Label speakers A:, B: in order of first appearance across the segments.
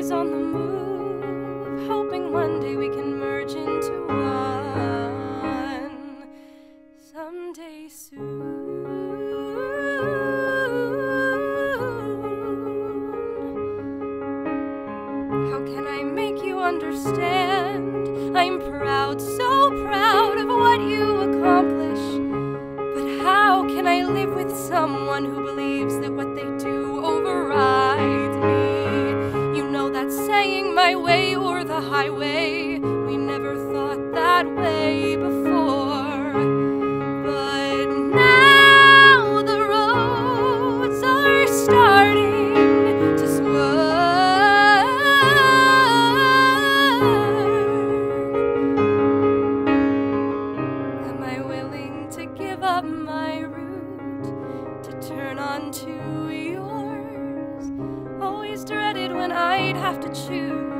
A: Always on the move, hoping one day we can merge into one someday soon. How can I make you understand? I'm proud, so proud of what you accomplish. But how can I live with someone who believes that what they do way or the highway. We never thought that way before. But now the roads are starting to swerve. Am I willing to give up my route to turn onto yours? Always dreaded when I'd have to choose.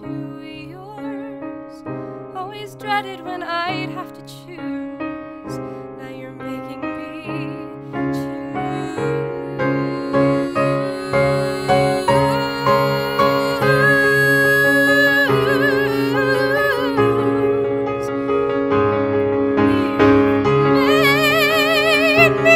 A: onto yours? Always dreaded when I'd have to choose. Now you're making me choose. Made me